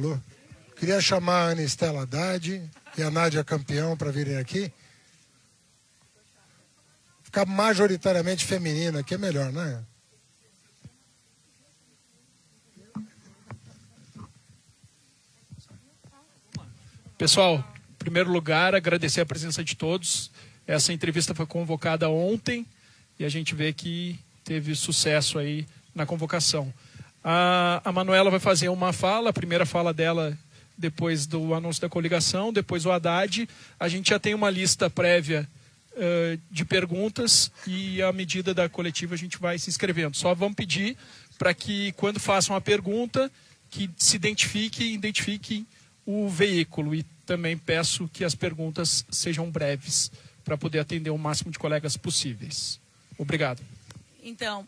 Alô? Queria chamar a Ana Estela Haddad e a Nádia Campeão para virem aqui. Ficar majoritariamente feminino aqui é melhor, né? Pessoal, em primeiro lugar, agradecer a presença de todos. Essa entrevista foi convocada ontem e a gente vê que teve sucesso aí na convocação. A, a Manuela vai fazer uma fala, a primeira fala dela depois do anúncio da coligação, depois o Haddad. A gente já tem uma lista prévia uh, de perguntas e à medida da coletiva a gente vai se inscrevendo. Só vamos pedir para que quando façam a pergunta, que se identifiquem, identifiquem o veículo e também peço que as perguntas sejam breves para poder atender o máximo de colegas possíveis. Obrigado. Então,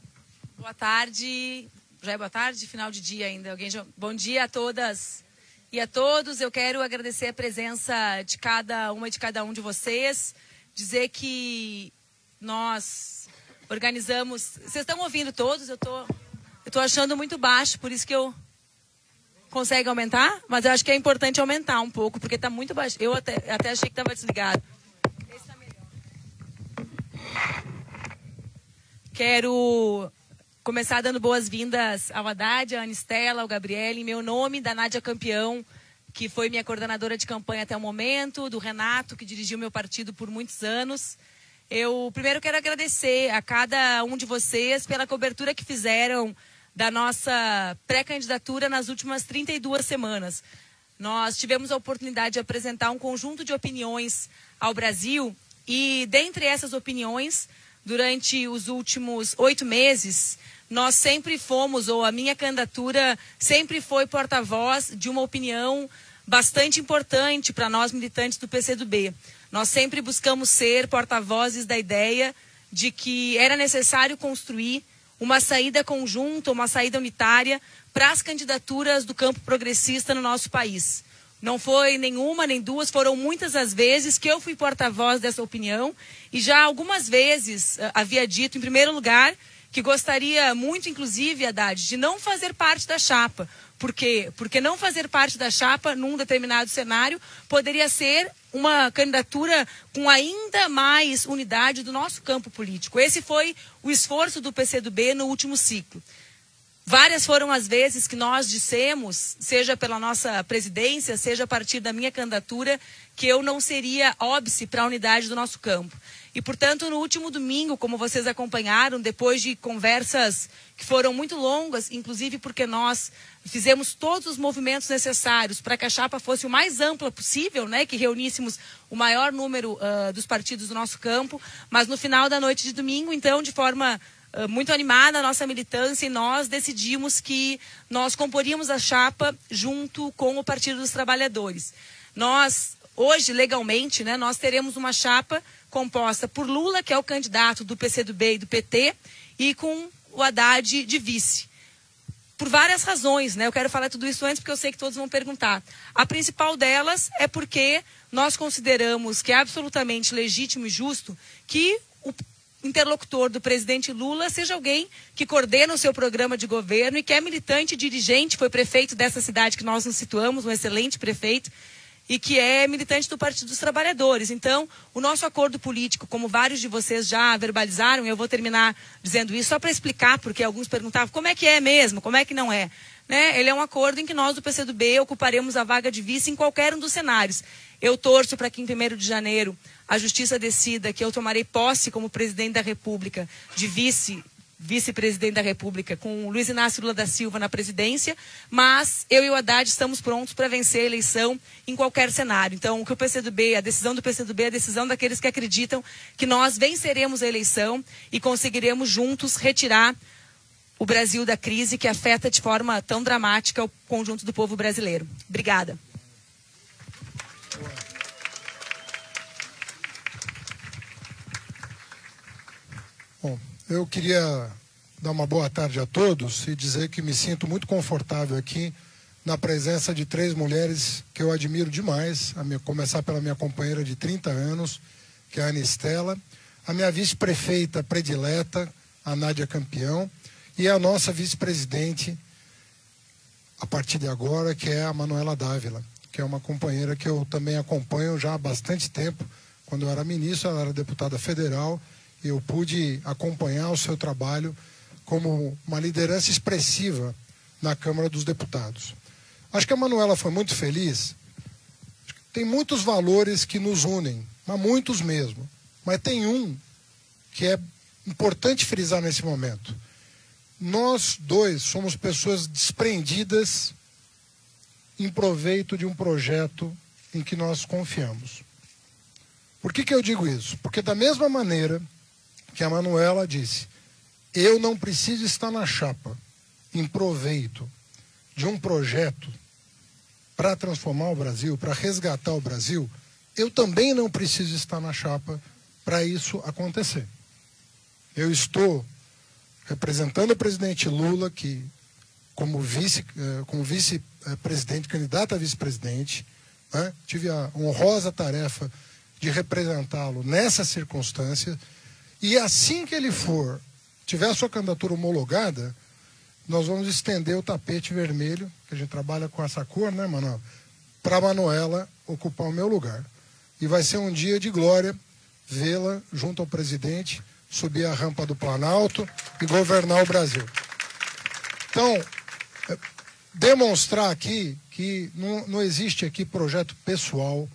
boa tarde, já é boa tarde, final de dia ainda. Alguém já... Bom dia a todas e a todos. Eu quero agradecer a presença de cada uma e de cada um de vocês. Dizer que nós organizamos. Vocês estão ouvindo todos? Eu tô, tô achando muito baixo, por isso que eu consegue aumentar, mas eu acho que é importante aumentar um pouco, porque está muito baixo. Eu até, até achei que estava desligado. Tá. Quero começar dando boas-vindas ao Haddad, à Anistela, ao Gabriel, em meu nome, da Nádia Campeão, que foi minha coordenadora de campanha até o momento, do Renato, que dirigiu meu partido por muitos anos. Eu primeiro quero agradecer a cada um de vocês pela cobertura que fizeram da nossa pré-candidatura nas últimas 32 semanas. Nós tivemos a oportunidade de apresentar um conjunto de opiniões ao Brasil e, dentre essas opiniões, durante os últimos oito meses, nós sempre fomos, ou a minha candidatura sempre foi porta-voz de uma opinião bastante importante para nós militantes do PCdoB. Nós sempre buscamos ser porta-vozes da ideia de que era necessário construir uma saída conjunta, uma saída unitária para as candidaturas do campo progressista no nosso país. Não foi nenhuma nem duas, foram muitas as vezes que eu fui porta-voz dessa opinião e já algumas vezes uh, havia dito, em primeiro lugar, que gostaria muito, inclusive, Haddad, de não fazer parte da chapa. Por quê? Porque não fazer parte da chapa num determinado cenário poderia ser uma candidatura com ainda mais unidade do nosso campo político. Esse foi o esforço do PCdoB no último ciclo. Várias foram as vezes que nós dissemos, seja pela nossa presidência, seja a partir da minha candidatura, que eu não seria óbice para a unidade do nosso campo. E, portanto, no último domingo, como vocês acompanharam, depois de conversas que foram muito longas, inclusive porque nós fizemos todos os movimentos necessários para que a chapa fosse o mais ampla possível, né, que reuníssemos o maior número uh, dos partidos do nosso campo, mas no final da noite de domingo, então, de forma uh, muito animada, a nossa militância e nós decidimos que nós comporíamos a chapa junto com o Partido dos Trabalhadores. Nós, hoje, legalmente, né, nós teremos uma chapa composta por Lula, que é o candidato do PCdoB e do PT, e com o Haddad de vice. Por várias razões, né? Eu quero falar tudo isso antes porque eu sei que todos vão perguntar. A principal delas é porque nós consideramos que é absolutamente legítimo e justo que o interlocutor do presidente Lula seja alguém que coordena o seu programa de governo e que é militante, dirigente, foi prefeito dessa cidade que nós nos situamos, um excelente prefeito, e que é militante do Partido dos Trabalhadores. Então, o nosso acordo político, como vários de vocês já verbalizaram, eu vou terminar dizendo isso só para explicar, porque alguns perguntavam como é que é mesmo, como é que não é. Né? Ele é um acordo em que nós do PCdoB ocuparemos a vaga de vice em qualquer um dos cenários. Eu torço para que em 1 de janeiro a Justiça decida que eu tomarei posse como presidente da República de vice vice-presidente da República, com Luiz Inácio Lula da Silva na presidência, mas eu e o Haddad estamos prontos para vencer a eleição em qualquer cenário. Então, o que o PCdoB, a decisão do PCdoB é a decisão daqueles que acreditam que nós venceremos a eleição e conseguiremos juntos retirar o Brasil da crise que afeta de forma tão dramática o conjunto do povo brasileiro. Obrigada. Eu queria dar uma boa tarde a todos e dizer que me sinto muito confortável aqui na presença de três mulheres que eu admiro demais, a minha, começar pela minha companheira de 30 anos, que é a Anistela, a minha vice-prefeita predileta, a Nádia Campeão, e a nossa vice-presidente, a partir de agora, que é a Manuela Dávila, que é uma companheira que eu também acompanho já há bastante tempo. Quando eu era ministro, ela era deputada federal, eu pude acompanhar o seu trabalho como uma liderança expressiva na Câmara dos Deputados. Acho que a Manuela foi muito feliz. Tem muitos valores que nos unem, mas muitos mesmo. Mas tem um que é importante frisar nesse momento. Nós dois somos pessoas desprendidas em proveito de um projeto em que nós confiamos. Por que, que eu digo isso? Porque, da mesma maneira que a Manuela disse, eu não preciso estar na chapa em proveito de um projeto para transformar o Brasil, para resgatar o Brasil, eu também não preciso estar na chapa para isso acontecer. Eu estou representando o presidente Lula, que como vice, eh, como vice-presidente, candidato a vice-presidente, né, tive a honrosa tarefa de representá-lo nessa circunstância. E assim que ele for, tiver a sua candidatura homologada, nós vamos estender o tapete vermelho, que a gente trabalha com essa cor, né, Manuel? Para Manuela ocupar o meu lugar. E vai ser um dia de glória vê-la junto ao presidente, subir a rampa do Planalto e governar o Brasil. Então, é, demonstrar aqui que não, não existe aqui projeto pessoal.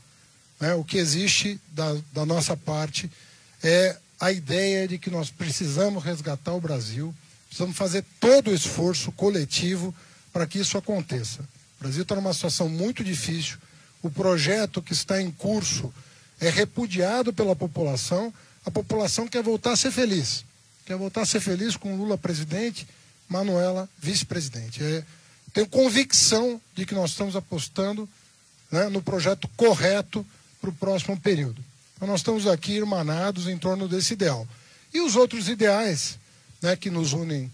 Né? O que existe da, da nossa parte é a ideia de que nós precisamos resgatar o Brasil Precisamos fazer todo o esforço coletivo para que isso aconteça. O Brasil está numa situação muito difícil. O projeto que está em curso é repudiado pela população. A população quer voltar a ser feliz. Quer voltar a ser feliz com Lula presidente, Manuela vice-presidente. É, tenho convicção de que nós estamos apostando né, no projeto correto para o próximo período. Nós estamos aqui irmanados em torno desse ideal. E os outros ideais né, que nos unem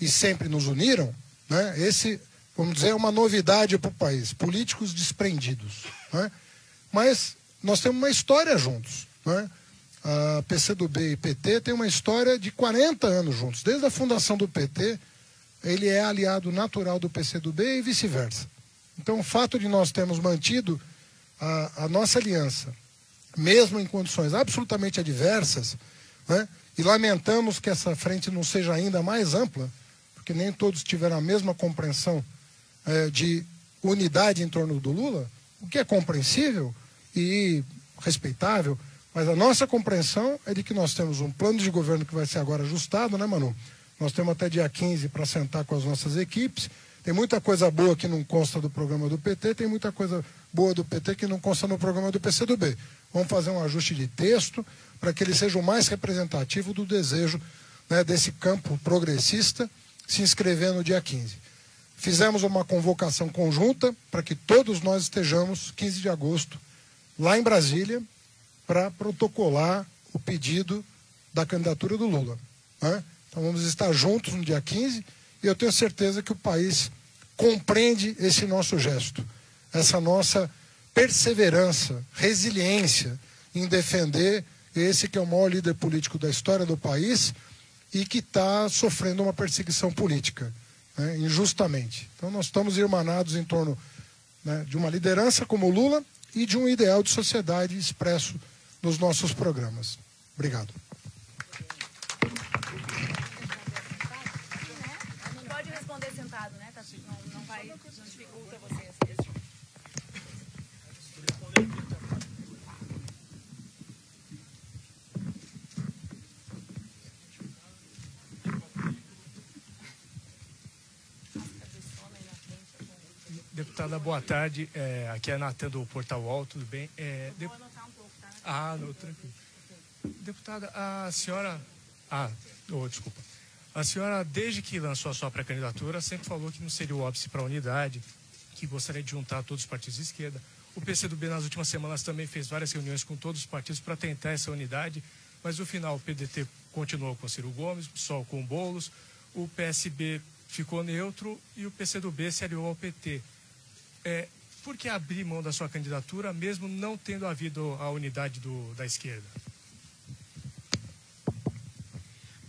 e sempre nos uniram, né, esse, vamos dizer, é uma novidade para o país. Políticos desprendidos. Né? Mas nós temos uma história juntos. Né? A PCdoB e PT têm uma história de 40 anos juntos. Desde a fundação do PT, ele é aliado natural do PCdoB e vice-versa. Então, o fato de nós termos mantido a, a nossa aliança, mesmo em condições absolutamente adversas, né, e lamentamos que essa frente não seja ainda mais ampla, porque nem todos tiveram a mesma compreensão é, de unidade em torno do Lula, o que é compreensível e respeitável, mas a nossa compreensão é de que nós temos um plano de governo que vai ser agora ajustado, né, Manu? Nós temos até dia 15 para sentar com as nossas equipes. Tem muita coisa boa que não consta do programa do PT, tem muita coisa boa do PT que não consta no programa do PCdoB. Vamos fazer um ajuste de texto, para que ele seja o mais representativo do desejo né, desse campo progressista se inscrever no dia 15. Fizemos uma convocação conjunta para que todos nós estejamos 15 de agosto lá em Brasília para protocolar o pedido da candidatura do Lula. Né? Então vamos estar juntos no dia 15 e eu tenho certeza que o país compreende esse nosso gesto, essa nossa perseverança, resiliência em defender esse que é o maior líder político da história do país e que está sofrendo uma perseguição política, né, injustamente. Então nós estamos irmanados em torno né, de uma liderança como Lula e de um ideal de sociedade expresso nos nossos programas. Obrigado. Pode responder sentado, né? Não, não vai, não dificulta vocês. Deputada, boa tarde. É, aqui é Natan do Portal UOL, tudo bem? É, de... Vou anotar um pouco, tá? Ah, não, tranquilo. Deputada, a senhora. Ah, oh, desculpa. A senhora, desde que lançou a sua pré-candidatura, sempre falou que não seria o óbice para a unidade, que gostaria de juntar todos os partidos de esquerda. O PCdoB, nas últimas semanas, também fez várias reuniões com todos os partidos para tentar essa unidade, mas no final o PDT continuou com Ciro Gomes, o PSOL com Bolos, o PSB ficou neutro e o PCdoB se aliou ao PT. É, por que abrir mão da sua candidatura, mesmo não tendo havido a unidade do, da esquerda?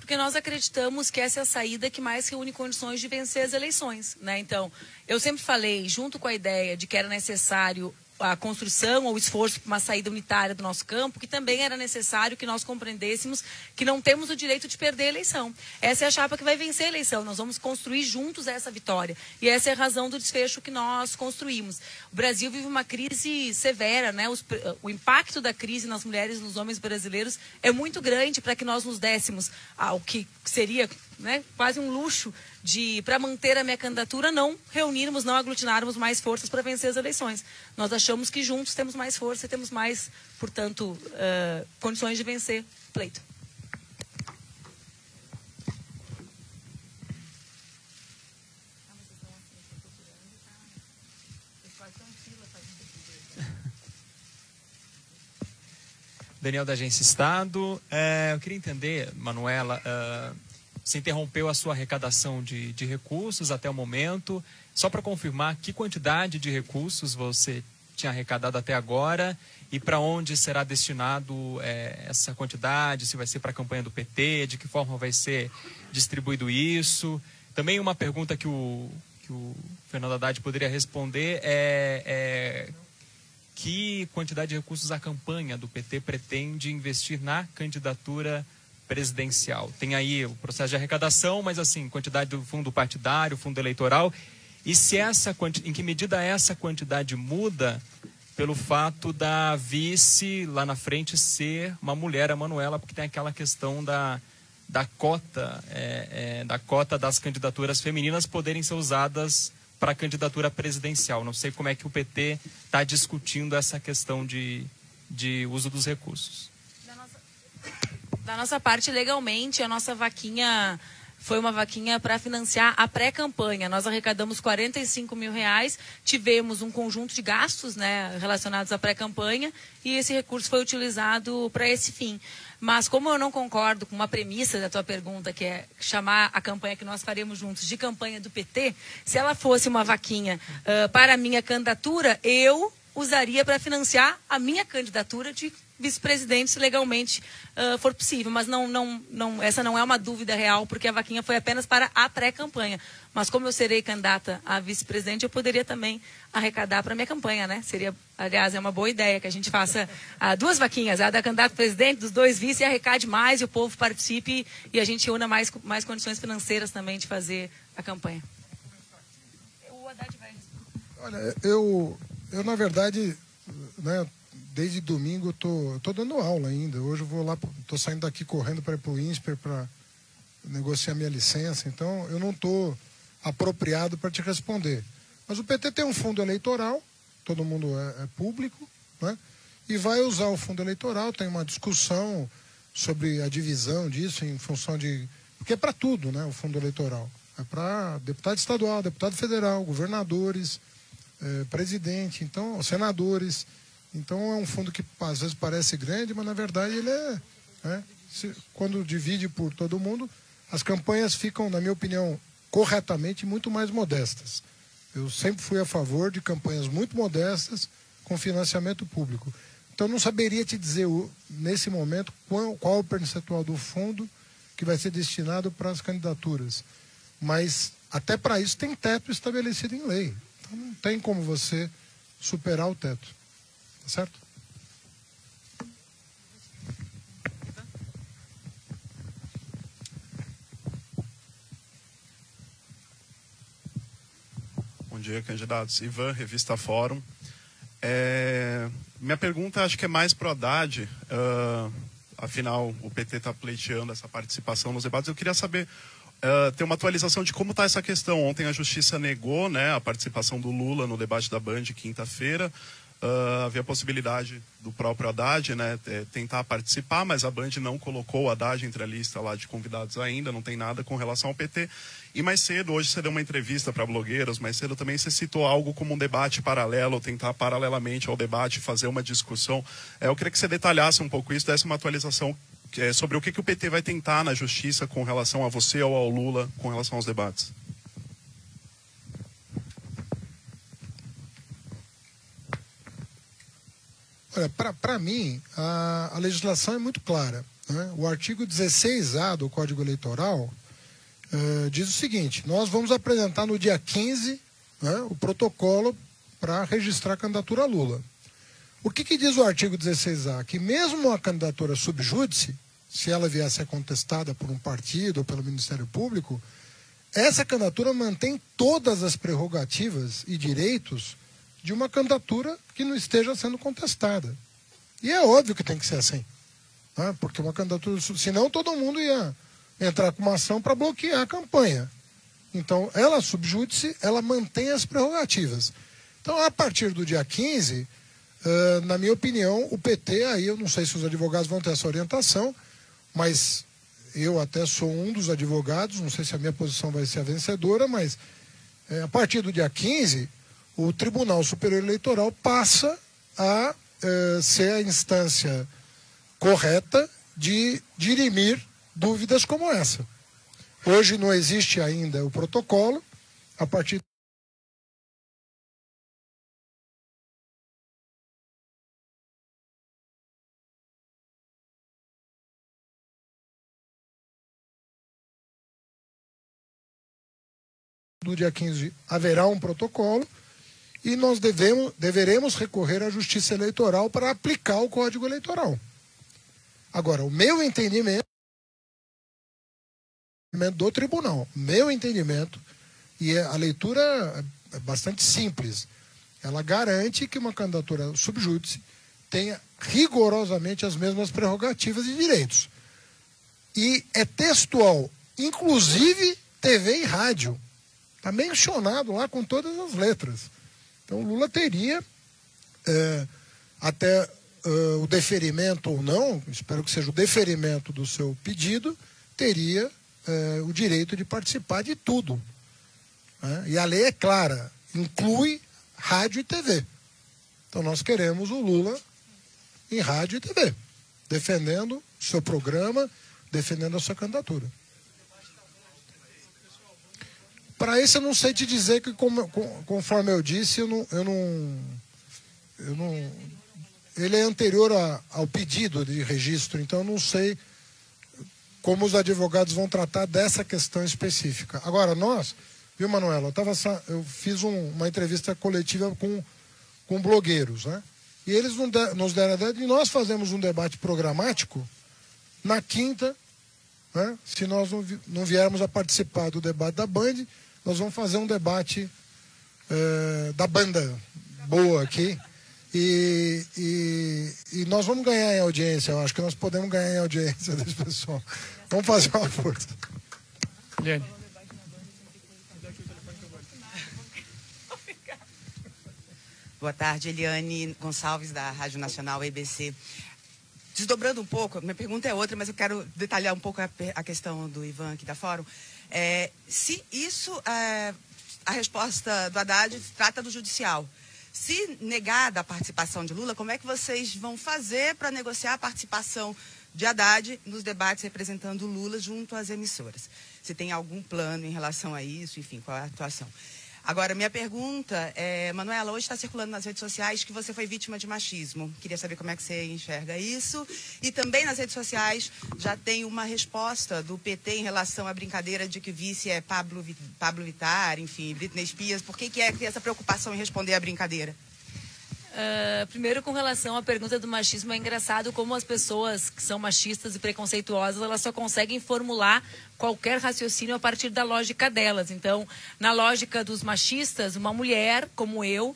porque nós acreditamos que essa é a saída que mais reúne condições de vencer as eleições. Né? Então, eu sempre falei, junto com a ideia de que era necessário a construção ou esforço para uma saída unitária do nosso campo, que também era necessário que nós compreendêssemos que não temos o direito de perder a eleição. Essa é a chapa que vai vencer a eleição. Nós vamos construir juntos essa vitória. E essa é a razão do desfecho que nós construímos. O Brasil vive uma crise severa, né? Os, o impacto da crise nas mulheres e nos homens brasileiros é muito grande para que nós nos dessemos ao que seria né, quase um luxo de para manter a minha candidatura não reunirmos, não aglutinarmos mais forças para vencer as eleições. Nós achamos que juntos temos mais força e temos mais, portanto, uh, condições de vencer o pleito. Daniel da Agência Estado. É, eu queria entender, Manuela, uh, você interrompeu a sua arrecadação de, de recursos até o momento. Só para confirmar, que quantidade de recursos você tinha arrecadado até agora e para onde será destinado é, essa quantidade? Se vai ser para a campanha do PT? De que forma vai ser distribuído isso? Também uma pergunta que o, que o Fernando Haddad poderia responder é, é que quantidade de recursos a campanha do PT pretende investir na candidatura presidencial. Tem aí o processo de arrecadação, mas assim, quantidade do fundo partidário, fundo eleitoral. E se essa em que medida essa quantidade muda pelo fato da vice lá na frente ser uma mulher, a Manuela, porque tem aquela questão da, da cota, é, é, da cota das candidaturas femininas poderem ser usadas para a candidatura presidencial. Não sei como é que o PT está discutindo essa questão de, de uso dos recursos. Da nossa parte, legalmente, a nossa vaquinha foi uma vaquinha para financiar a pré-campanha. Nós arrecadamos 45 mil reais, tivemos um conjunto de gastos né, relacionados à pré-campanha e esse recurso foi utilizado para esse fim. Mas como eu não concordo com uma premissa da tua pergunta, que é chamar a campanha que nós faremos juntos de campanha do PT, se ela fosse uma vaquinha uh, para a minha candidatura, eu usaria para financiar a minha candidatura de vice-presidente se legalmente uh, for possível. Mas não, não, não, essa não é uma dúvida real, porque a vaquinha foi apenas para a pré-campanha. Mas como eu serei candidata a vice-presidente, eu poderia também arrecadar para a minha campanha, né? Seria, aliás, é uma boa ideia que a gente faça uh, duas vaquinhas, a da candidato presidente, dos dois vice, e arrecade mais, e o povo participe e a gente una mais, mais condições financeiras também de fazer a campanha. O Haddad vai Olha, eu, eu na verdade, né, desde domingo eu tô, tô dando aula ainda. Hoje eu vou lá, tô saindo daqui correndo para ir para o INSPER para negociar minha licença. Então eu não tô apropriado para te responder. Mas o PT tem um fundo eleitoral, todo mundo é, é público, né? E vai usar o fundo eleitoral. Tem uma discussão sobre a divisão disso em função de porque é para tudo, né? O fundo eleitoral é para deputado estadual, deputado federal, governadores, é, presidente, então senadores. Então é um fundo que às vezes parece grande, mas na verdade ele é. Né, se, quando divide por todo mundo, as campanhas ficam, na minha opinião, corretamente muito mais modestas. Eu sempre fui a favor de campanhas muito modestas com financiamento público. Então não saberia te dizer nesse momento qual, qual o percentual do fundo que vai ser destinado para as candidaturas. Mas até para isso tem teto estabelecido em lei. Então não tem como você superar o teto. Tá certo? Bom dia, candidatos. Ivan, revista Fórum. É, minha pergunta acho que é mais para o Haddad. Uh, afinal, o PT está pleiteando essa participação nos debates. Eu queria saber, uh, ter uma atualização de como está essa questão. Ontem a Justiça negou né, a participação do Lula no debate da Band, quinta-feira. Uh, havia a possibilidade do próprio Haddad né, tentar participar, mas a Band não colocou o Haddad entre a lista lá de convidados ainda, não tem nada com relação ao PT. E mais cedo, hoje você deu uma entrevista para blogueiros, mais cedo também você citou algo como um debate paralelo, tentar paralelamente ao debate fazer uma discussão. É, eu queria que você detalhasse um pouco isso, desse uma atualização é, sobre o que, que o PT vai tentar na justiça com relação a você ou ao Lula, com relação aos debates. Olha, para mim, a, a, legislação é muito clara. Né? O artigo 16A do Código Eleitoral uh, diz o seguinte: nós vamos apresentar no dia 15 né, o protocolo para registrar a candidatura Lula. O que, que, diz o artigo 16A? Que mesmo a candidatura subjúdice, se ela vier a ser contestada por um partido ou pelo Ministério Público, essa candidatura mantém todas as prerrogativas e direitos de uma candidatura que não esteja sendo contestada. E é óbvio que tem que ser assim. Né? Porque uma candidatura. Senão todo mundo ia entrar com uma ação para bloquear a campanha. Então, ela subjúdice, ela mantém as prerrogativas. Então, a partir do dia 15, uh, na minha opinião, o PT, aí eu não sei se os advogados vão ter essa orientação, mas eu até sou um dos advogados, não sei se a minha posição vai ser a vencedora, mas é, a partir do dia 15, o Tribunal Superior Eleitoral passa a é, ser a instância correta de dirimir dúvidas como essa. Hoje não existe ainda o protocolo, a partir do dia 15 haverá um protocolo e nós devemos, deveremos recorrer à Justiça Eleitoral para aplicar o Código Eleitoral. Agora, o meu entendimento do tribunal, meu entendimento, e a leitura é bastante simples, ela garante que uma candidatura subjúdice tenha rigorosamente as mesmas prerrogativas e direitos. E é textual, inclusive TV e rádio. Está mencionado lá com todas as letras. Então, Lula teria, é, até é, o deferimento ou não, espero que seja o deferimento do seu pedido, teria é, o direito de participar de tudo. Né? E a lei é clara, inclui rádio e TV. Então, nós queremos o Lula em rádio e TV, defendendo o seu programa, defendendo a sua candidatura. Para esse eu não sei te dizer que, como, conforme eu disse, eu não, eu não, eu não ele é anterior a, ao pedido de registro, então eu não sei como os advogados vão tratar dessa questão específica. Agora, nós, viu, Manuela, eu, tava, eu fiz um, uma entrevista coletiva com, com blogueiros, né? E eles nos deram a ideia de nós fazemos um debate programático na quinta, né? se nós não, não viermos a participar do debate da Band, nós vamos fazer um debate é, da banda boa aqui. E, e, e, nós vamos ganhar em audiência, eu acho que nós podemos ganhar em audiência desse pessoal. Vamos fazer uma força. Liane. Boa tarde, Eliane Gonçalves, da Rádio Nacional EBC. Desdobrando um pouco, minha pergunta é outra, mas eu quero detalhar um pouco a, a questão do Ivan aqui da Fórum. É, se isso, é, a resposta do Haddad trata do judicial. Se negada a participação de Lula, como é que vocês vão fazer para negociar a participação de Haddad nos debates representando Lula junto às emissoras? Se tem algum plano em relação a isso, enfim, qual é a atuação? Agora, minha pergunta é, Manuela, hoje está circulando nas redes sociais que você foi vítima de machismo. Queria saber como é que você enxerga isso. E também nas redes sociais já tem uma resposta do PT em relação à brincadeira de que vice é Pablo, Pablo Vittar, enfim, Britney Spears. Por que, que é que tem essa preocupação em responder à brincadeira? Uh, primeiro, com relação à pergunta do machismo, é engraçado como as pessoas que são machistas e preconceituosas, elas só conseguem formular qualquer raciocínio a partir da lógica delas. Então, na lógica dos machistas, uma mulher como eu,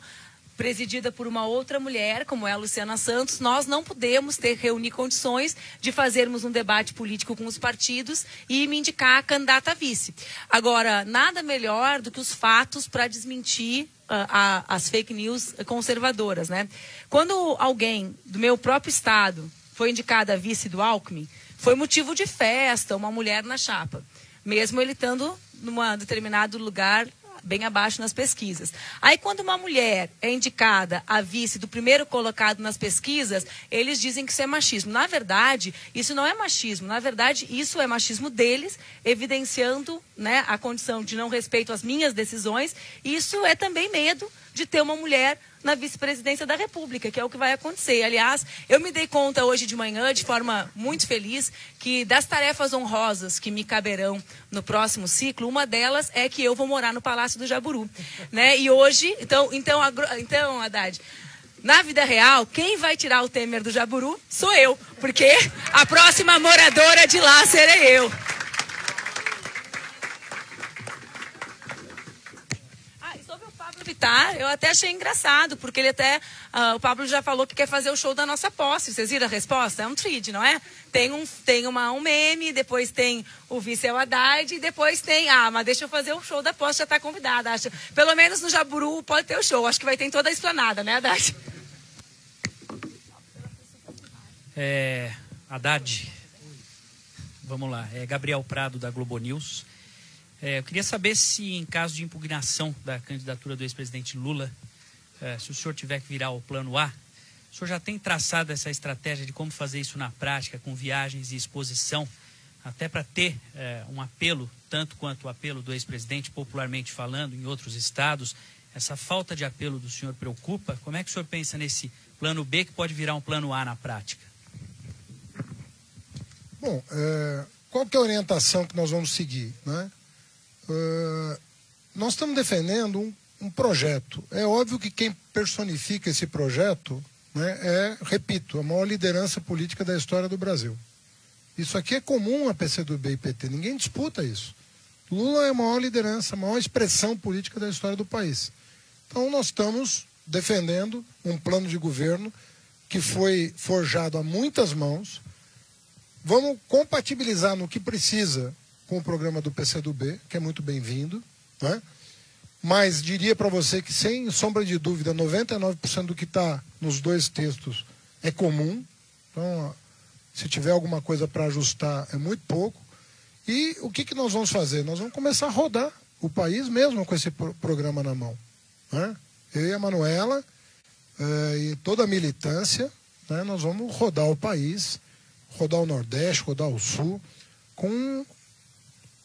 presidida por uma outra mulher, como é a Luciana Santos, nós não podemos ter reunir condições de fazermos um debate político com os partidos e me indicar a candidata a vice. Agora, nada melhor do que os fatos para desmentir a, as fake news conservadoras, né? Quando alguém do meu próprio estado foi indicada a vice do Alckmin, foi motivo de festa, uma mulher na chapa, mesmo ele estando num determinado lugar bem abaixo nas pesquisas. Aí, quando uma mulher é indicada a vice do primeiro colocado nas pesquisas, eles dizem que isso é machismo. Na verdade, isso não é machismo. Na verdade, isso é machismo deles, evidenciando né, a condição de não respeito às minhas decisões. Isso é também medo de ter uma mulher na vice-presidência da República, que é o que vai acontecer. Aliás, eu me dei conta hoje de manhã, de forma muito feliz, que das tarefas honrosas que me caberão no próximo ciclo, uma delas é que eu vou morar no Palácio do Jaburu. Né? E hoje, então, então, então Haddad, na vida real, quem vai tirar o Temer do Jaburu sou eu, porque a próxima moradora de lá serei eu. Vittar, eu até achei engraçado, porque ele até. Uh, o Pablo já falou que quer fazer o show da nossa posse. Vocês viram a resposta? É um trid, não é? Tem um, tem uma, um meme, depois tem o vice é o Haddad, e depois tem. Ah, mas deixa eu fazer o show da posse, já está convidada. Acho. Pelo menos no Jaburu pode ter o show. Acho que vai ter em toda a esplanada, né, Haddad? É, Haddad, vamos lá. É Gabriel Prado, da Globo News. É, eu queria saber se, em caso de impugnação da candidatura do ex-presidente Lula, é, se o senhor tiver que virar o plano A, o senhor já tem traçado essa estratégia de como fazer isso na prática, com viagens e exposição, até para ter é, um apelo, tanto quanto o apelo do ex-presidente, popularmente falando, em outros estados. Essa falta de apelo do senhor preocupa? Como é que o senhor pensa nesse plano B que pode virar um plano A na prática? Bom, é, qual que é a orientação que nós vamos seguir? Né? Uh, nós estamos defendendo um, um, projeto. É óbvio que quem personifica esse projeto né, é, repito, a maior liderança política da história do Brasil. Isso aqui é comum a PCdoB e PT, ninguém disputa isso. Lula é a maior liderança, a maior expressão política da história do país. Então nós estamos defendendo um plano de governo que foi forjado a muitas mãos. Vamos compatibilizar no que precisa com o programa do PCdoB, que é muito bem-vindo, né? mas diria para você que, sem sombra de dúvida, 99% do que está nos dois textos é comum. Então, se tiver alguma coisa para ajustar, é muito pouco. E o que, que nós vamos fazer? Nós vamos começar a rodar o país mesmo com esse programa na mão. Né? Eu e a Manuela eh, e toda a militância, né, nós vamos rodar o país, rodar o Nordeste, rodar o Sul, com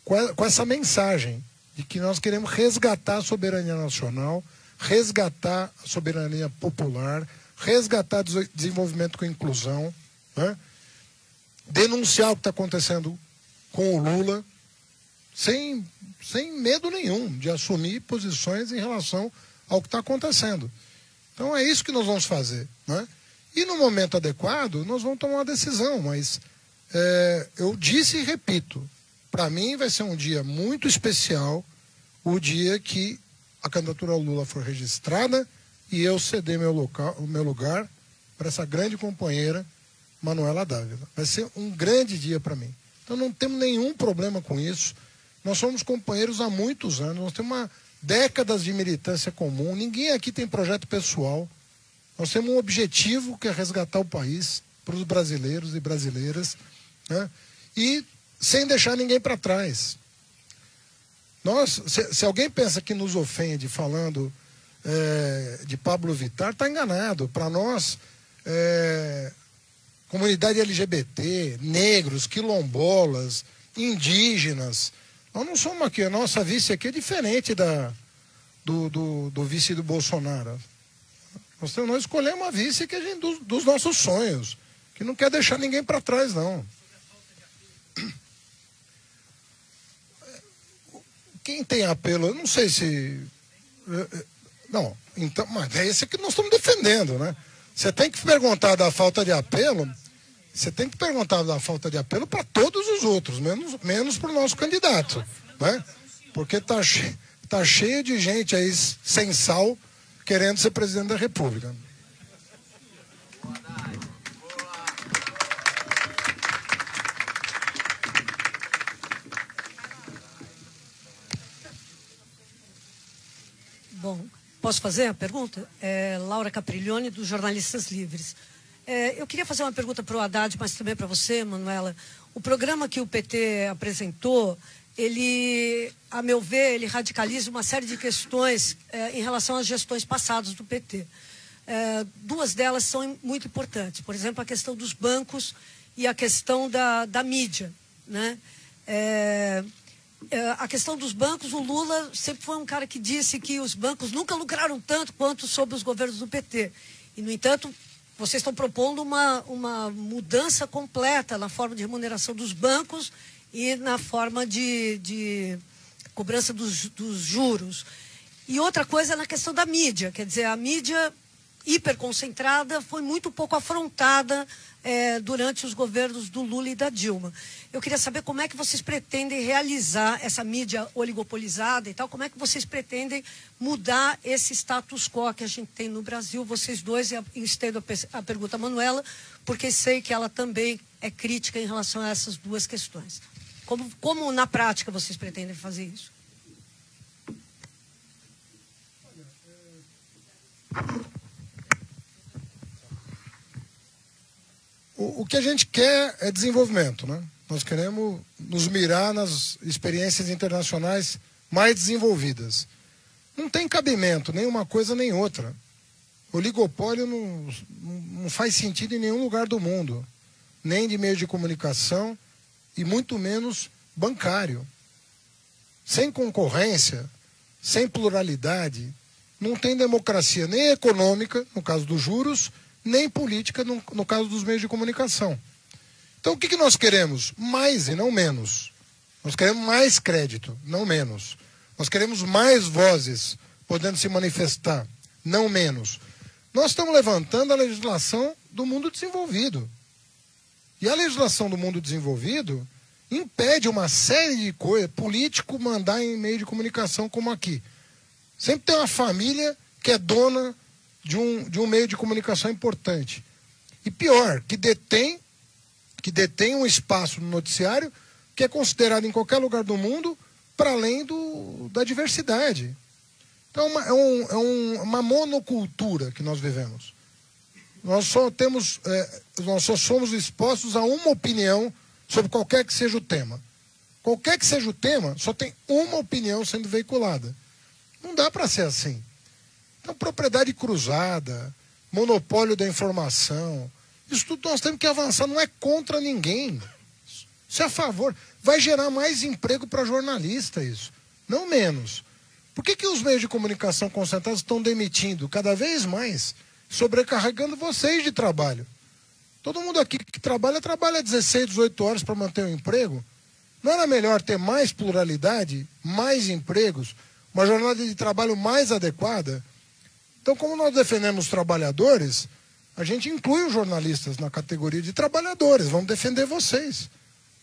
com essa mensagem de que nós queremos resgatar a soberania nacional, resgatar a soberania popular, resgatar desenvolvimento com inclusão, né? denunciar o que está acontecendo com o Lula, sem, sem medo nenhum de assumir posições em relação ao que está acontecendo. Então é isso que nós vamos fazer. Né? E no momento adequado, nós vamos tomar uma decisão, mas é, eu disse e repito, para mim vai ser um dia muito especial, o dia que a candidatura Lula for registrada e eu ceder meu, local, meu lugar para essa grande companheira, Manuela Dávila. Vai ser um grande dia para mim. Então não temos nenhum problema com isso. Nós somos companheiros há muitos anos, nós temos uma décadas de militância comum, ninguém aqui tem projeto pessoal. Nós temos um objetivo que é resgatar o país para os brasileiros e brasileiras. Né? E sem deixar ninguém para trás. Nós, se, se, alguém pensa que nos ofende falando é, de Pablo Vittar, está enganado. Para nós, é, comunidade LGBT, negros, quilombolas, indígenas, nós não somos aqui. A nossa vice aqui é diferente da, do, do, do vice do Bolsonaro. Nós, nós escolhemos uma vice que é gente, dos, dos nossos sonhos, que não quer deixar ninguém para trás, não. Quem tem apelo, eu não sei se. Eh, eh, não, então, mas é esse que nós estamos defendendo, né? Você tem que perguntar da falta de apelo, você tem que perguntar da falta de apelo para todos os outros, menos, menos para o nosso candidato, né? Porque está che, tá cheio de gente aí sem sal querendo ser presidente da República. Bom, posso fazer a pergunta? É, Laura Capriglione, dos Jornalistas Livres. É, eu queria fazer uma pergunta para o Haddad, mas também para você, Manuela. O programa que o PT apresentou, ele, a meu ver, ele radicaliza uma série de questões é, em relação às gestões passadas do PT. É, duas delas são muito importantes. Por exemplo, a questão dos bancos e a questão da, da mídia. Né? É, a questão dos bancos, o Lula sempre foi um cara que disse que os bancos nunca lucraram tanto quanto sob os governos do PT. E, no entanto, vocês estão propondo uma, uma mudança completa na forma de remuneração dos bancos e na forma de, de cobrança dos, dos juros. E outra coisa é na questão da mídia, quer dizer, a mídia hiperconcentrada foi muito pouco afrontada é, durante os governos do Lula e da Dilma. Eu queria saber como é que vocês pretendem realizar essa mídia oligopolizada e tal, como é que vocês pretendem mudar esse status quo que a gente tem no Brasil, vocês dois, e estendo a pergunta à Manuela, porque sei que ela também é crítica em relação a essas duas questões. Como, como na prática vocês pretendem fazer isso? O, o que a gente quer é desenvolvimento, né? Nós queremos nos mirar nas experiências internacionais mais desenvolvidas. Não tem cabimento nem uma coisa nem outra. Oligopólio não, não faz sentido em nenhum lugar do mundo, nem de meio de comunicação e muito menos bancário. Sem concorrência, sem pluralidade, não tem democracia nem econômica, no caso dos juros, nem política, no, no caso dos meios de comunicação. Então, o que, que nós queremos? Mais e não menos. Nós queremos mais crédito, não menos. Nós queremos mais vozes podendo se manifestar, não menos. Nós estamos levantando a legislação do mundo desenvolvido. E a legislação do mundo desenvolvido impede uma série de coisas, político mandar em meio de comunicação como aqui. Sempre tem uma família que é dona de um, de um meio de comunicação importante. E pior, que detém que detém um espaço no noticiário que é considerado em qualquer lugar do mundo para além do, da diversidade. Então, é uma, é, é um, uma monocultura que nós vivemos. Nós só temos, é, nós só somos expostos a uma opinião sobre qualquer que seja o tema. Qualquer que seja o tema, só tem uma opinião sendo veiculada. Não dá para ser assim. Então, propriedade cruzada, monopólio da informação, isso tudo nós temos que avançar, não é contra ninguém. Isso é a favor. Vai gerar mais emprego para jornalista isso, não menos. Por que, que os meios de comunicação concentrados estão demitindo cada vez mais, sobrecarregando vocês de trabalho? Todo mundo aqui que trabalha, trabalha 16, 18 horas para manter o emprego. Não era melhor ter mais pluralidade, mais empregos, uma jornada de trabalho mais adequada? Então, como nós defendemos os trabalhadores, a gente inclui os jornalistas na categoria de trabalhadores, vamos defender vocês,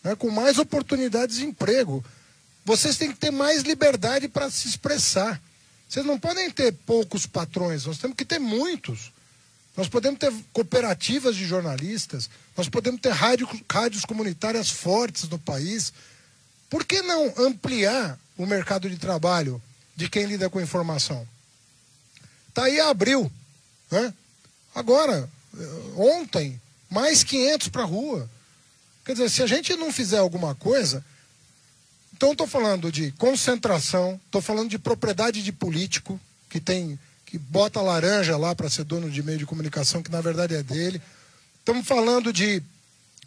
né, com mais oportunidades de emprego. Vocês têm que ter mais liberdade para se expressar. Vocês não podem ter poucos patrões, nós temos que ter muitos. Nós podemos ter cooperativas de jornalistas, nós podemos ter rádio, rádios comunitárias fortes no país. Por que não ampliar o mercado de trabalho de quem lida com informação? Está aí abril. Né? Agora, ontem, mais 500 para a rua. Quer dizer, se a gente não fizer alguma coisa. Então, estou falando de concentração, estou falando de propriedade de político, que tem que bota laranja lá para ser dono de meio de comunicação, que na verdade é dele. Estamos falando de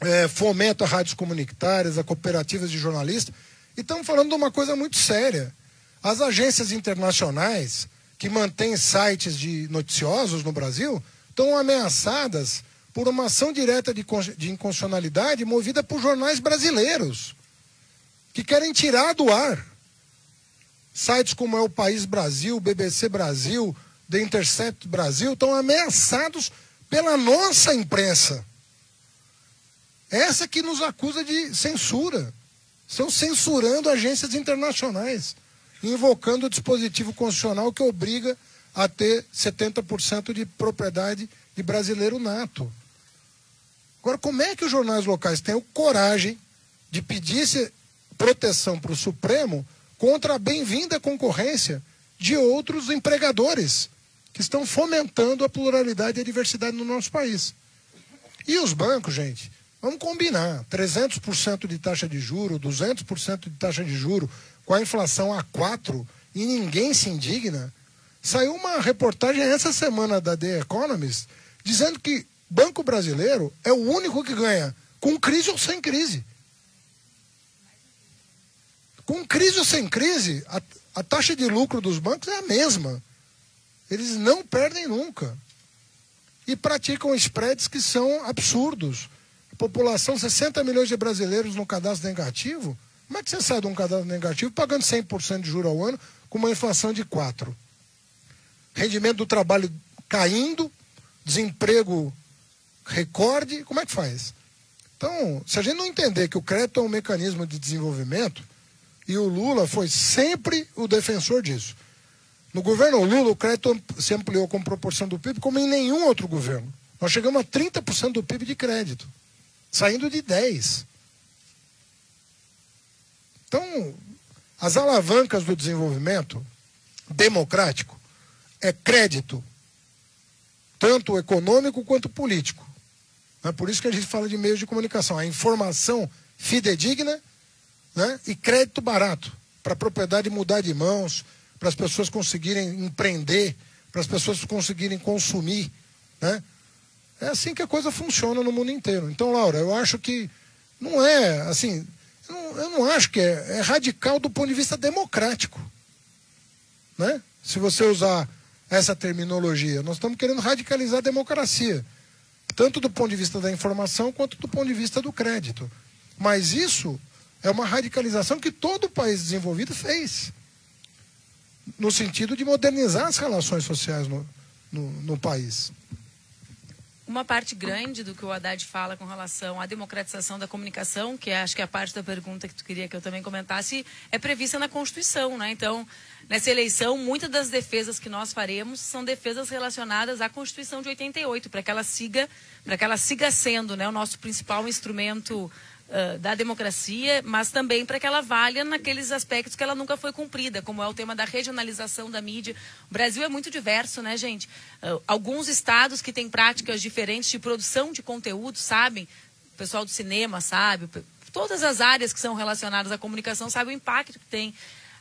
é, fomento a rádios comunitárias, a cooperativas de jornalistas. E estamos falando de uma coisa muito séria. As agências internacionais que mantêm sites de noticiosos no Brasil estão ameaçadas por uma ação direta de, de inconstitucionalidade movida por jornais brasileiros, que querem tirar do ar. Sites como é o País Brasil, BBC Brasil, The Intercept Brasil, estão ameaçados pela nossa imprensa. Essa que nos acusa de censura. Estão censurando agências internacionais, invocando o dispositivo constitucional que obriga a ter 70% de propriedade de brasileiro nato. Agora, como é que os jornais locais têm coragem de pedir proteção para o Supremo contra a bem-vinda concorrência de outros empregadores que estão fomentando a pluralidade e a diversidade no nosso país? E os bancos, gente, vamos combinar: 300% de taxa de juro, 200% de taxa de juro, com a inflação a 4% e ninguém se indigna. Saiu uma reportagem essa semana da The Economist dizendo que Banco Brasileiro é o único que ganha com crise ou sem crise. Com crise ou sem crise, a, a taxa de lucro dos bancos é a mesma. Eles não perdem nunca. E praticam spreads que são absurdos. População, 60 milhões de brasileiros no cadastro negativo. Como é que você sai de um cadastro negativo pagando 100% de juros ao ano com uma inflação de 4%? Rendimento do trabalho caindo, desemprego recorde, como é que faz? Então, se a gente não entender que o crédito é um mecanismo de desenvolvimento, e o Lula foi sempre o defensor disso. No governo Lula, o crédito se ampliou com proporção do PIB como em nenhum outro governo. Nós chegamos a 30% do PIB de crédito, saindo de 10%. Então, as alavancas do desenvolvimento democrático é crédito, tanto econômico quanto político. É por isso que a gente fala de meios de comunicação. A informação fidedigna né? e crédito barato para a propriedade mudar de mãos, para as pessoas conseguirem empreender, para as pessoas conseguirem consumir. Né? É assim que a coisa funciona no mundo inteiro. Então, Laura, eu acho que não é assim. Eu não, eu não acho que é, é, radical do ponto de vista democrático. Né? Se você usar essa terminologia, nós estamos querendo radicalizar a democracia, tanto do ponto de vista da informação quanto do ponto de vista do crédito. Mas isso é uma radicalização que todo país desenvolvido fez no sentido de modernizar as relações sociais no, no, no país. Uma parte grande do que o Haddad fala com relação à democratização da comunicação, que é, acho que é a parte da pergunta que tu queria que eu também comentasse, é prevista na Constituição, né? Então, nessa eleição, muitas das defesas que nós faremos são defesas relacionadas à Constituição de 88, para que ela siga, para que ela siga sendo, né, o nosso principal instrumento da democracia, mas também para que ela valha naqueles aspectos que ela nunca foi cumprida, como é o tema da regionalização da mídia. O Brasil é muito diverso, né, gente? Uh, alguns estados que têm práticas diferentes de produção de conteúdo, sabem? O pessoal do cinema sabe, todas as áreas que são relacionadas à comunicação sabem o impacto que tem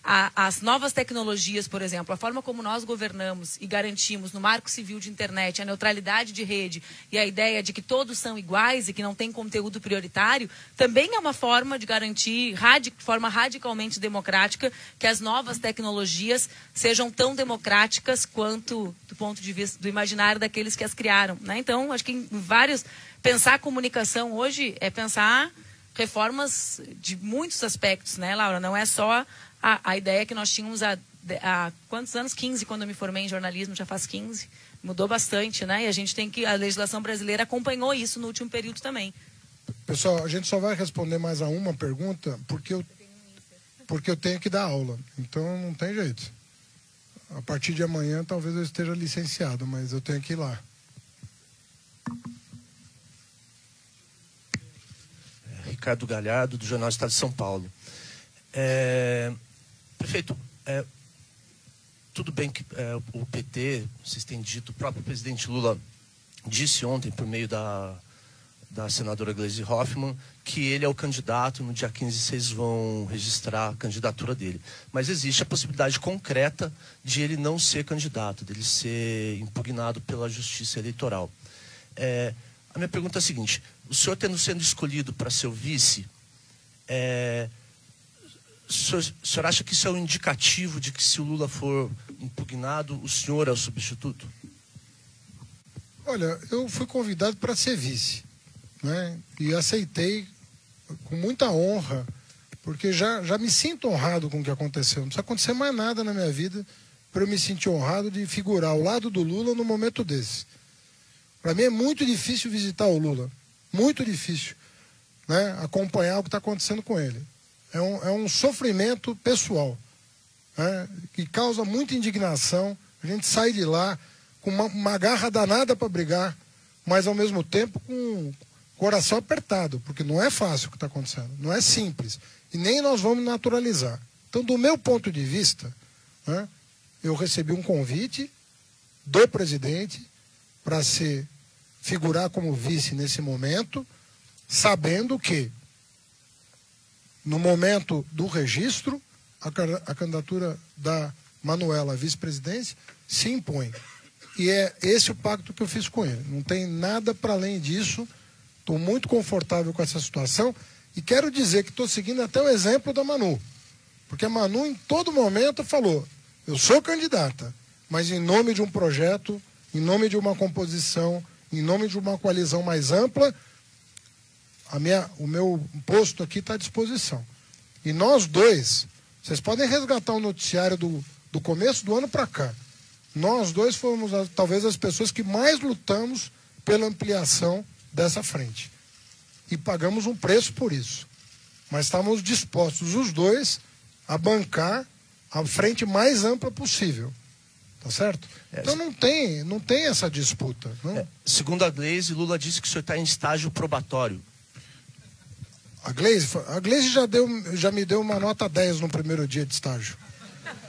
a, as novas tecnologias, por exemplo, a forma como nós governamos e garantimos no marco civil de internet a neutralidade de rede e a ideia de que todos são iguais e que não tem conteúdo prioritário, também é uma forma de garantir, de forma radicalmente democrática, que as novas tecnologias sejam tão democráticas quanto do ponto de vista do imaginário daqueles que as criaram. Né? Então, acho que em vários. Pensar a comunicação hoje é pensar reformas de muitos aspectos, né, Laura? Não é só a, a ideia que nós tínhamos há, há quantos anos? 15, quando eu me formei em jornalismo, já faz 15. Mudou bastante, né? E a gente tem que. A legislação brasileira acompanhou isso no último período também. Pessoal, a gente só vai responder mais a uma pergunta porque eu, porque eu tenho que dar aula. Então não tem jeito. A partir de amanhã talvez eu esteja licenciado, mas eu tenho que ir lá. Ricardo Galhardo, do Jornal Estado de São Paulo. É, Prefeito, é, tudo bem que é, o PT, vocês têm dito, o próprio presidente Lula disse ontem, por meio da, da senadora Gleisi Hoffmann, que ele é o candidato, no dia 15 vocês vão registrar a candidatura dele. Mas existe a possibilidade concreta de ele não ser candidato, dele ser impugnado pela Justiça Eleitoral. É, a minha pergunta é a seguinte: o senhor tendo sendo escolhido para ser o vice, é, o senhor, o senhor acha que isso é um indicativo de que se o Lula for impugnado, o senhor é o substituto? Olha, eu fui convidado para ser vice, né? E aceitei com muita honra, porque já, já me sinto honrado com o que aconteceu. Não precisa acontecer mais nada na minha vida para eu me sentir honrado de figurar ao lado do Lula no momento desse. Para mim é muito difícil visitar o Lula, muito difícil, né? Acompanhar o que está acontecendo com ele é um, é um sofrimento pessoal, né, que causa muita indignação. A gente sai de lá com uma, uma garra danada para brigar, mas ao mesmo tempo com o coração apertado, porque não é fácil o que está acontecendo, não é simples. E nem nós vamos naturalizar. Então, do meu ponto de vista, né, eu recebi um convite do presidente para se figurar como vice nesse momento, sabendo que no momento do registro, a, a candidatura da Manuela à vice-presidência se impõe. E é esse o pacto que eu fiz com ele. Não tem nada para além disso. Estou muito confortável com essa situação. E quero dizer que estou seguindo até o exemplo da Manu. Porque a Manu, em todo momento, falou: eu sou candidata, mas em nome de um projeto, em nome de uma composição, em nome de uma coalizão mais ampla, a minha, o meu posto aqui está à disposição. E nós dois, vocês podem resgatar o um noticiário do, do começo do ano para cá. Nós dois fomos talvez as pessoas que mais lutamos pela ampliação dessa frente. E pagamos um preço por isso. Mas estávamos dispostos, os dois, a bancar a frente mais ampla possível. Tá certo? É, então não tem, não tem essa disputa. Não? É, segundo a Gleisi, Lula disse que o senhor está em estágio probatório. A Gleisi, a Gleisi já, deu, já me deu uma nota 10 no primeiro dia de estágio.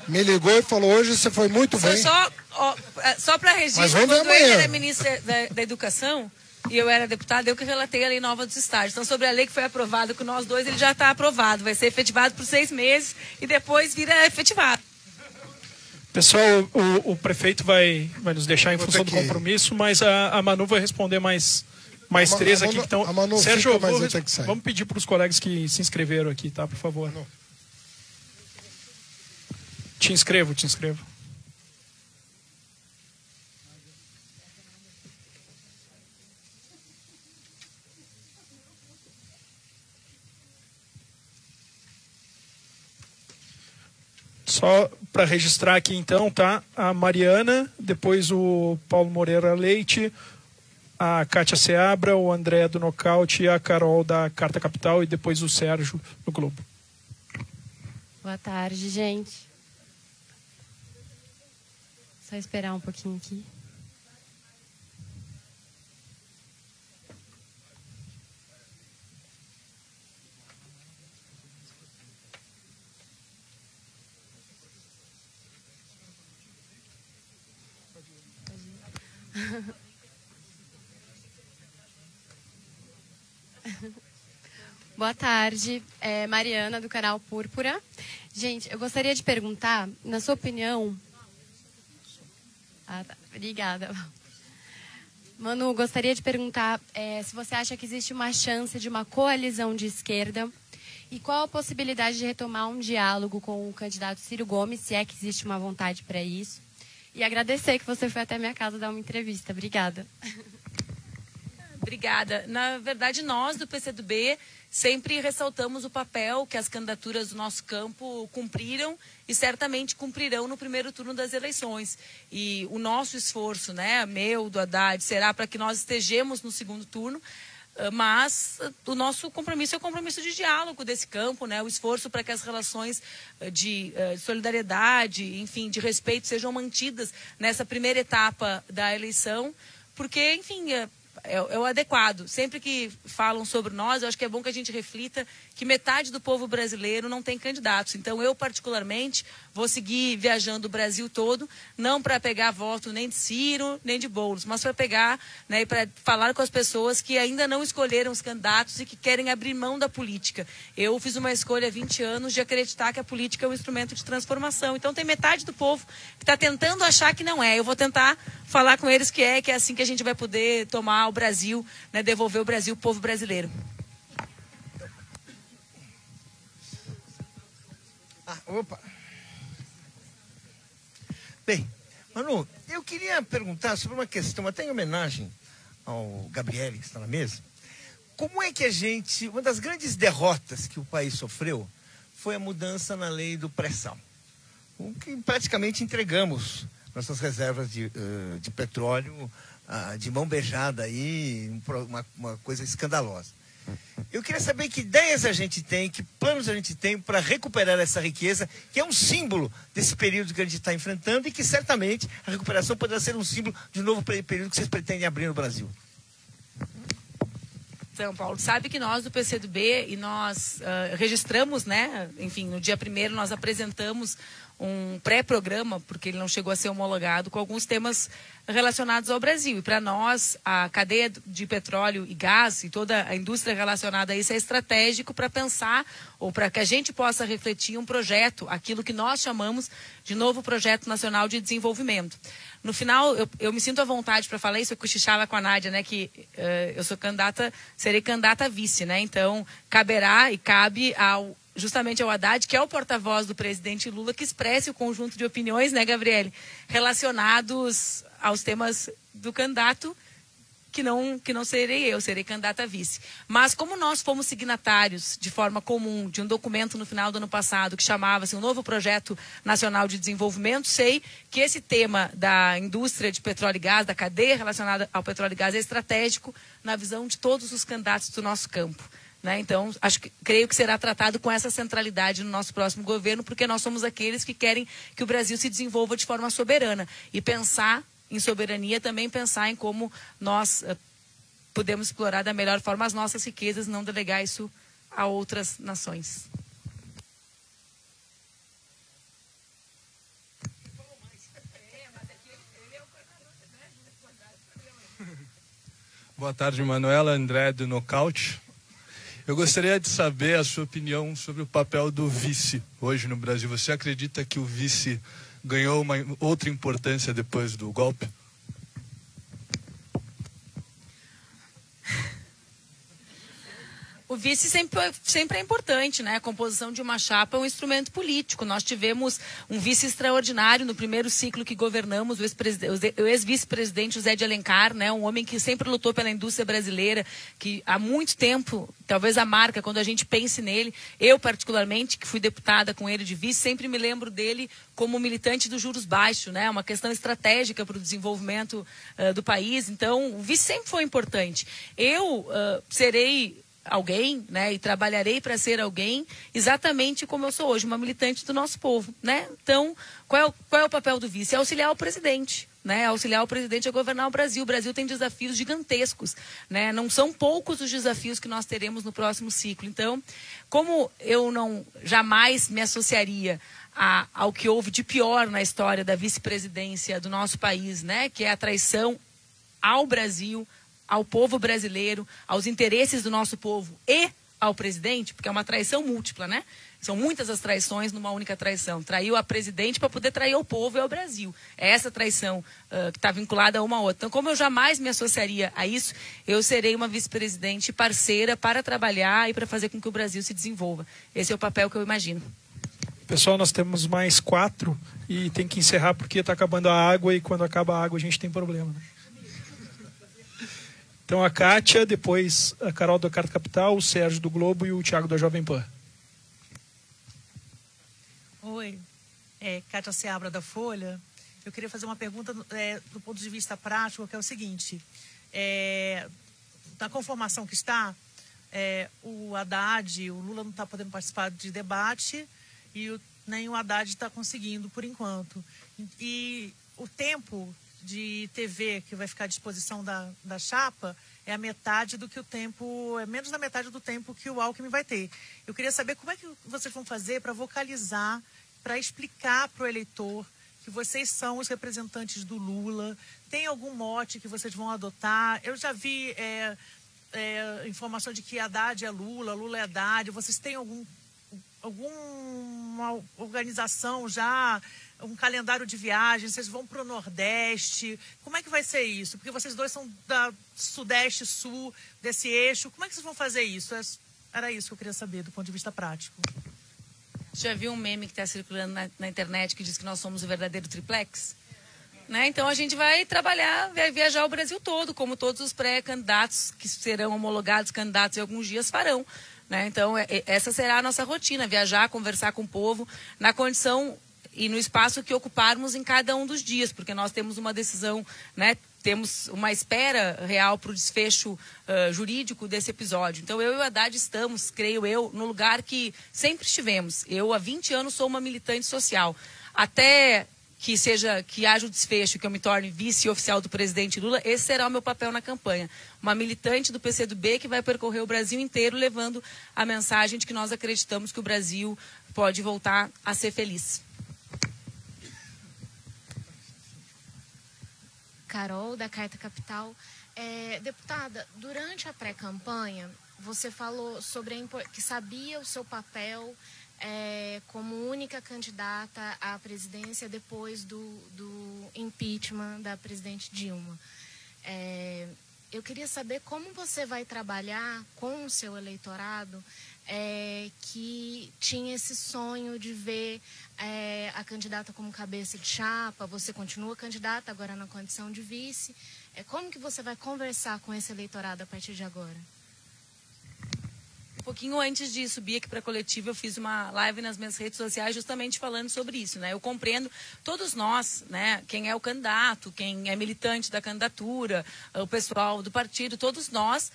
Me ligou e falou, hoje você foi muito foi bem. Só, ó, é, só para registro, quando ele era ministro da, da Educação, e eu era deputada, eu que relatei a lei nova dos estágios. Então, sobre a lei que foi aprovada com nós dois, ele já está aprovado. Vai ser efetivado por seis meses e depois vira efetivado. Pessoal, o, o prefeito vai, vai nos deixar em função do compromisso, mas a, a Manu vai responder mais, mais três aqui. Então, Sérgio, fica, vou, vamos pedir para os colegas que se inscreveram aqui, tá? Por favor. Não. Te inscrevo, te inscrevo. Só para registrar aqui então, tá? A Mariana, depois o Paulo Moreira Leite, a Kátia Seabra, o André do Nocaute a Carol da Carta Capital e depois o Sérgio no Globo. Boa tarde, gente. Só esperar um pouquinho aqui. Boa tarde, é Mariana do canal Púrpura. Gente, eu gostaria de perguntar, na sua opinião. Ah, tá. Obrigada. Manu, gostaria de perguntar é, se você acha que existe uma chance de uma coalizão de esquerda e qual a possibilidade de retomar um diálogo com o candidato Ciro Gomes, se é que existe uma vontade para isso. E agradecer que você foi até minha casa dar uma entrevista. Obrigada. Obrigada. Na verdade, nós do PCdoB sempre ressaltamos o papel que as candidaturas do nosso campo cumpriram e certamente cumprirão no primeiro turno das eleições. E o nosso esforço, né, meu, do Haddad, será para que nós estejamos no segundo turno, ah, mas o nosso compromisso é o compromisso de diálogo desse campo, né? o esforço para que as relações ah, de solidariedade, enfim, de respeito sejam mantidas nessa primeira etapa da eleição, porque, enfim, é, é, o adequado. Sempre que falam sobre nós, eu acho que é bom que a gente reflita que metade do povo brasileiro não tem candidatos. Então, eu, particularmente, vou seguir viajando o Brasil todo, não para pegar voto nem de Ciro, nem de Boulos, mas para pegar né, e para falar com as pessoas que ainda não escolheram os candidatos e que querem abrir mão da política. Eu fiz uma escolha há 20 anos de acreditar que a política é um instrumento de transformação. Então, tem metade do povo que está tentando achar que não é. Eu vou tentar falar com eles que é, que é assim que a gente vai poder tomar o Brasil, né, devolver o Brasil, o povo brasileiro. Ah, opa. Bem, Manu, eu queria perguntar sobre uma questão, até em homenagem ao Gabriel, que está na mesa. Como é que a gente. Uma das grandes derrotas que o país sofreu foi a mudança na lei do pré-sal. Que praticamente entregamos nossas reservas de, de petróleo uh, de mão beijada aí, uma, uma coisa escandalosa. Eu queria saber que ideias a gente tem, que planos a gente tem para recuperar essa riqueza, que é um símbolo desse período que a gente está enfrentando e que certamente a recuperação poderá ser um símbolo de um novo período que vocês pretendem abrir no Brasil. São Paulo sabe que nós do PCdoB e nós uh, registramos, né? Enfim, no dia primeiro nós apresentamos um pré-programa, porque ele não chegou a ser homologado, com alguns temas relacionados ao Brasil. E para nós, a cadeia de petróleo e gás e toda a indústria relacionada a isso é estratégico para pensar ou para que a gente possa refletir um projeto, aquilo que nós chamamos de novo projeto nacional de desenvolvimento. No final, eu, eu me sinto à vontade para falar isso, eu cochichava com a Nádia, né, que uh, eu sou candidata, serei candidata a vice, né, então caberá e cabe ao justamente ao Haddad, que é o porta-voz do presidente Lula, que expresse o conjunto de opiniões, né, Gabriele, relacionados aos temas do candidato que não, que não serei eu, serei candidata a vice. Mas como nós fomos signatários de forma comum de um documento no final do ano passado que chamava-se um novo projeto nacional de desenvolvimento, sei que esse tema da indústria de petróleo e gás, da cadeia relacionada ao petróleo e gás é estratégico na visão de todos os candidatos do nosso campo. Né? Então, acho que, creio que será tratado com essa centralidade no nosso próximo governo, porque nós somos aqueles que querem que o Brasil se desenvolva de forma soberana e pensar em soberania também pensar em como nós uh, podemos explorar da melhor forma as nossas riquezas, não delegar isso a outras nações. Boa tarde, Manuela André do Nocaute. Eu gostaria de saber a sua opinião sobre o papel do vice hoje no Brasil. Você acredita que o vice ganhou uma outra importância depois do golpe? O vice sempre, sempre é importante, né? A composição de uma chapa é um instrumento político. Nós tivemos um vice extraordinário no primeiro ciclo que governamos, o ex-vice-presidente José de Alencar, né? Um homem que sempre lutou pela indústria brasileira, que há muito tempo, talvez a marca, quando a gente pense nele, eu particularmente, que fui deputada com ele de vice, sempre me lembro dele como militante dos juros baixos, né? Uma questão estratégica para o desenvolvimento uh, do país. Então, o vice sempre foi importante. Eu uh, serei alguém, né? E trabalharei para ser alguém exatamente como eu sou hoje, uma militante do nosso povo, né? Então, qual é o, qual é o papel do vice? É auxiliar o presidente. Né, auxiliar o presidente a governar o Brasil. O Brasil tem desafios gigantescos, né? Não são poucos os desafios que nós teremos no próximo ciclo. Então, como eu não jamais me associaria a, ao que houve de pior na história da vice-presidência do nosso país, né? Que é a traição ao Brasil, ao povo brasileiro, aos interesses do nosso povo e ao presidente, porque é uma traição múltipla, né? São muitas as traições numa única traição. Traiu a presidente para poder trair o povo e ao Brasil. É essa traição uh, que está vinculada a uma outra. Então, como eu jamais me associaria a isso, eu serei uma vice-presidente parceira para trabalhar e para fazer com que o Brasil se desenvolva. Esse é o papel que eu imagino. Pessoal, nós temos mais quatro e tem que encerrar porque está acabando a água e quando acaba a água a gente tem problema. Né? Então a Kátia, depois a Carol da Carta Capital, o Sérgio do Globo e o Thiago da Jovem Pan. Oi, é, Kátia Seabra da Folha. Eu queria fazer uma pergunta é, do ponto de vista prático, que é o seguinte. É, na conformação que está, é, o Haddad, o Lula não está podendo participar de debate e o, nem o Haddad está conseguindo por enquanto. E o tempo de TV que vai ficar à disposição da, da chapa é a metade do que o tempo, é menos da metade do tempo que o Alckmin vai ter. Eu queria saber como é que vocês vão fazer para vocalizar, para explicar para o eleitor que vocês são os representantes do Lula. Tem algum mote que vocês vão adotar? Eu já vi é, é, informação de que Haddad é Lula, Lula é Haddad. Vocês têm algum, alguma organização já um calendário de viagens, vocês vão para o Nordeste. Como é que vai ser isso? Porque vocês dois são da Sudeste, Sul, desse eixo. Como é que vocês vão fazer isso? É, era isso que eu queria saber do ponto de vista prático. Já viu um meme que está circulando na, na, internet que diz que nós somos o verdadeiro triplex? Né? Então a gente vai trabalhar, vai viajar o Brasil todo, como todos os pré-candidatos que serão homologados candidatos em alguns dias farão. Né? Então, é, é, essa será a nossa rotina: viajar, conversar com o povo, na condição e no espaço que ocuparmos em cada um dos dias, porque nós temos uma decisão, né, temos uma espera real para o desfecho uh, jurídico desse episódio. Então, eu e o Haddad estamos, creio eu, no lugar que sempre estivemos. Eu, há 20 anos, sou uma militante social. Até que seja que haja o desfecho, que eu me torne vice-oficial do presidente Lula, esse será o meu papel na campanha. Uma militante do PCdoB que vai percorrer o Brasil inteiro levando a mensagem de que nós acreditamos que o Brasil pode voltar a ser feliz. Carol, da Carta Capital. É, deputada, durante a pré-campanha, você falou sobre a, que sabia o seu papel é, como única candidata à presidência depois do, do impeachment da presidente Dilma. É, eu queria saber como você vai trabalhar com o seu eleitorado é, que tinha esse sonho de ver é, a candidata como cabeça de chapa, você continua candidata agora na condição de vice. É, como que você vai conversar com esse eleitorado a partir de agora? Um pouquinho antes de subir aqui para a coletiva, eu fiz uma live nas minhas redes sociais justamente falando sobre isso. Né? Eu compreendo todos nós, né? quem é o candidato, quem é militante da candidatura, o pessoal do partido, todos nós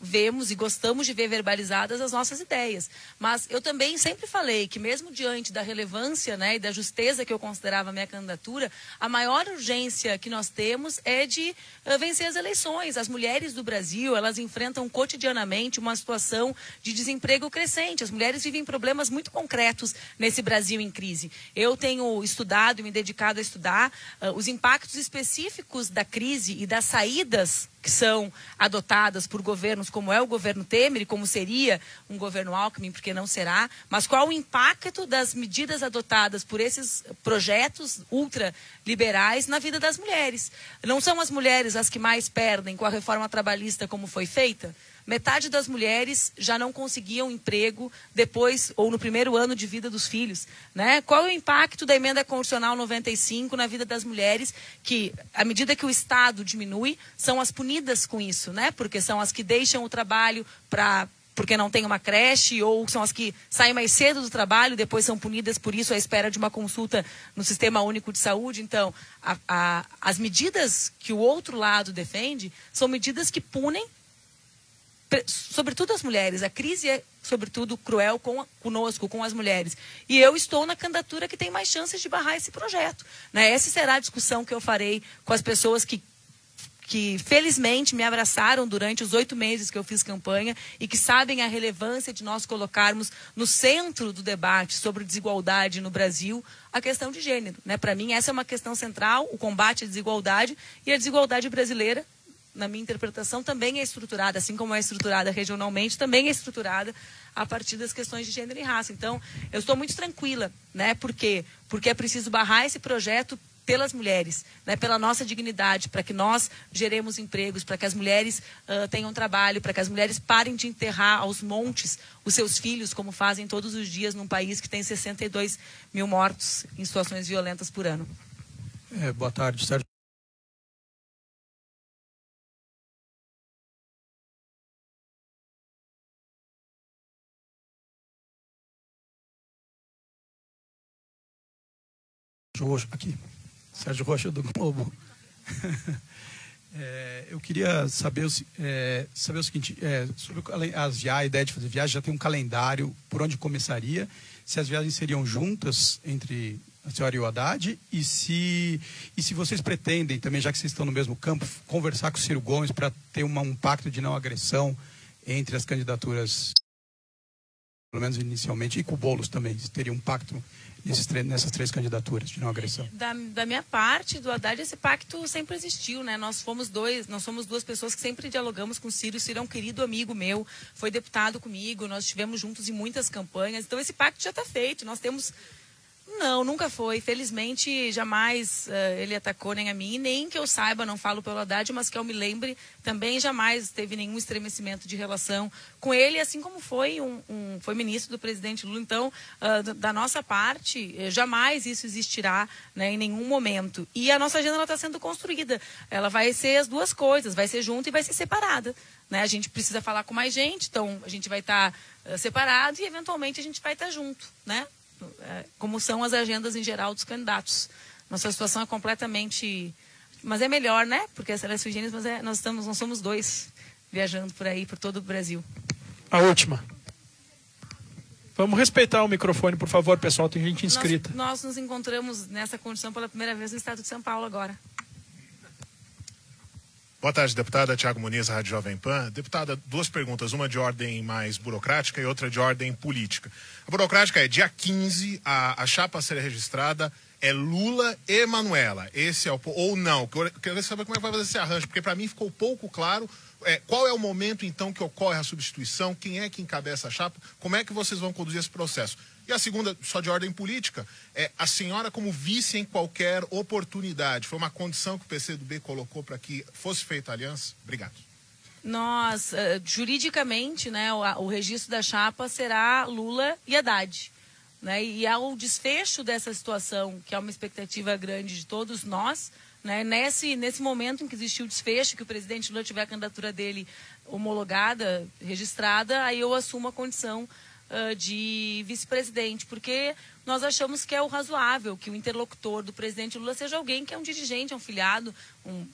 vemos e gostamos de ver verbalizadas as nossas ideias. Mas eu também sempre falei que, mesmo diante da relevância né, e da justeza que eu considerava a minha candidatura, a maior urgência que nós temos é de uh, vencer as eleições. As mulheres do Brasil, elas enfrentam cotidianamente uma situação de desemprego crescente. As mulheres vivem problemas muito concretos nesse Brasil em crise. Eu tenho estudado e me dedicado a estudar uh, os impactos específicos da crise e das saídas que são adotadas por governos como é o governo Temer e como seria um governo Alckmin, porque não será, mas qual o impacto das medidas adotadas por esses projetos ultraliberais na vida das mulheres. Não são as mulheres as que mais perdem com a reforma trabalhista como foi feita? Metade das mulheres já não conseguiam emprego depois ou no primeiro ano de vida dos filhos. Né? Qual é o impacto da emenda constitucional 95 na vida das mulheres? Que, à medida que o Estado diminui, são as punidas com isso, né? porque são as que deixam o trabalho para porque não tem uma creche, ou são as que saem mais cedo do trabalho, depois são punidas por isso à espera de uma consulta no Sistema Único de Saúde. Então, a, a, as medidas que o outro lado defende são medidas que punem sobretudo as mulheres. A crise é, sobretudo, cruel com, conosco, com as mulheres. E eu estou na candidatura que tem mais chances de barrar esse projeto. Né? Essa será a discussão que eu farei com as pessoas que que felizmente me abraçaram durante os oito meses que eu fiz campanha e que sabem a relevância de nós colocarmos no centro do debate sobre desigualdade no Brasil a questão de gênero. Né? Para mim, essa é uma questão central, o combate à desigualdade e a desigualdade brasileira na minha interpretação, também é estruturada, assim como é estruturada regionalmente, também é estruturada a partir das questões de gênero e raça. Então, eu estou muito tranquila, né? Por quê? Porque é preciso barrar esse projeto pelas mulheres, né? pela nossa dignidade, para que nós geremos empregos, para que as mulheres uh, tenham trabalho, para que as mulheres parem de enterrar aos montes os seus filhos, como fazem todos os dias num país que tem 62 mil mortos em situações violentas por ano. É, boa tarde, Sérgio. Rocha, aqui, Sérgio Rocha do Globo. É, eu queria saber, é, saber o seguinte, é, sobre as viagens, a ideia de fazer viagem, já tem um calendário por onde começaria, se as viagens seriam juntas entre a senhora e o Haddad, e se, e se vocês pretendem também, já que vocês estão no mesmo campo, conversar com o Ciro Gomes para ter uma, um pacto de não agressão entre as candidaturas, pelo menos inicialmente, e com o Boulos também, teria um pacto nessas três candidaturas de não agressão? Da, da, minha parte, do Haddad, esse pacto sempre existiu, né? Nós fomos dois, nós somos duas pessoas que sempre dialogamos com o Ciro. O Ciro é um querido amigo meu, foi deputado comigo, nós estivemos juntos em muitas campanhas. Então esse pacto já está feito. Nós temos não, nunca foi. Felizmente, jamais uh, ele atacou nem a mim, nem que eu saiba, não falo pelo Haddad, mas que eu me lembre, também jamais teve nenhum estremecimento de relação com ele, assim como foi um, um foi ministro do presidente Lula. Então, uh, da nossa parte, eh, jamais isso existirá né, em nenhum momento. E a nossa agenda está sendo construída. Ela vai ser as duas coisas, vai ser junto e vai ser separada. Né? A gente precisa falar com mais gente, então a gente vai estar tá, uh, separado e, eventualmente, a gente vai estar tá junto, né? É, como são as agendas em geral dos candidatos. Nossa situação é completamente. Mas é melhor, né? Porque essa é sui mas é, nós, estamos, nós somos dois viajando por aí, por todo o Brasil. A última. Vamos respeitar o microfone, por favor, pessoal. Tem gente inscrita. Nós, nós nos encontramos nessa condição pela primeira vez no estado de São Paulo agora. Boa tarde, deputada Tiago Muniz, Rádio Jovem Pan. Deputada, duas perguntas, uma de ordem mais burocrática e outra de ordem política. A burocrática é, dia 15, a, a chapa a ser registrada É Lula e Manuela. Esse é o ou não? Quero saber como é que vai fazer esse arranjo, porque para mim ficou pouco claro é, qual é o momento então que ocorre a substituição, quem é que encabeça a chapa, como é que vocês vão conduzir esse processo? E a segunda, só de ordem política, é a senhora como vice em qualquer oportunidade. Foi uma condição que o PCdoB colocou para que fosse feita a aliança? Obrigado. Nós, uh, juridicamente, né, o, o, registro da chapa será Lula e Haddad. Né, e ao desfecho dessa situação, que é uma expectativa grande de todos nós, né, nesse, nesse momento em que existiu o desfecho, que o presidente Lula tiver a candidatura dele homologada, registrada, aí eu assumo a condição uh, de vice-presidente, porque nós achamos que é o razoável que o interlocutor do presidente Lula seja alguém que é um dirigente, é um filiado, um,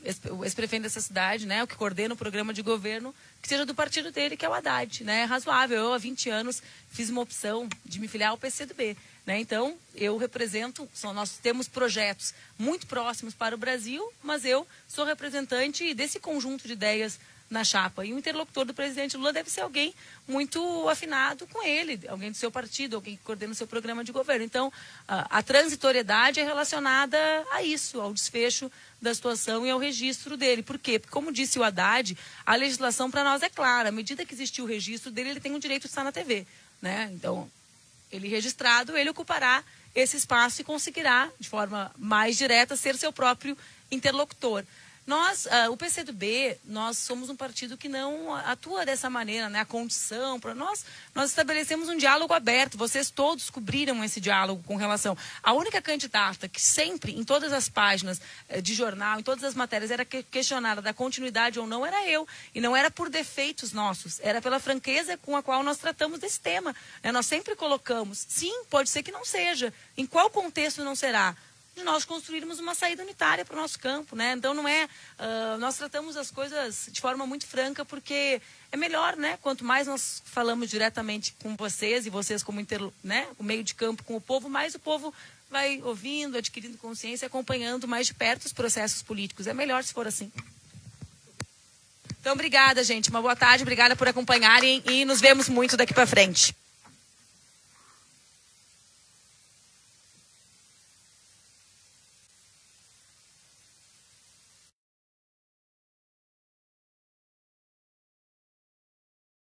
ex-prefeito dessa cidade, né, o que coordena o programa de governo, que seja do partido dele, que é o Haddad. Né, é razoável. Eu, há 20 anos, fiz uma opção de me filiar ao PCdoB. Né, então, eu represento, são, nós temos projetos muito próximos para o Brasil, mas eu sou representante desse conjunto de ideias na chapa. E o interlocutor do presidente Lula deve ser alguém muito afinado com ele, alguém do seu partido, alguém que coordena o seu programa de governo. Então, a, a transitoriedade é relacionada a isso, ao desfecho da situação e ao registro dele. Por quê? Porque, como disse o Haddad, a legislação para nós é clara. À medida que existiu o registro dele, ele tem o direito de estar na TV. Né? Então, ele registrado, ele ocupará esse espaço e conseguirá, de forma mais direta, ser seu próprio interlocutor. Nós, uh, o PCdoB, nós somos um partido que não atua dessa maneira, né? A condição para nós, nós estabelecemos um diálogo aberto. Vocês todos cobriram esse diálogo com relação. A única candidata que sempre, em todas as páginas eh, de jornal, em todas as matérias, era questionada da continuidade ou não, era eu. E não era por defeitos nossos, era pela franqueza com a qual nós tratamos desse tema. Né? Nós sempre colocamos, sim, pode ser que não seja. Em qual contexto não será? De nós construirmos uma saída unitária para o nosso campo, né? Então não é, uh, nós tratamos as coisas de forma muito franca porque é melhor, né? Quanto mais nós falamos diretamente com vocês e vocês como inter, né? o meio de campo com o povo, mais o povo vai ouvindo, adquirindo consciência, acompanhando mais de perto os processos políticos. É melhor se for assim. Então, obrigada, gente. Uma boa tarde, obrigada por acompanharem e nos vemos muito daqui para frente.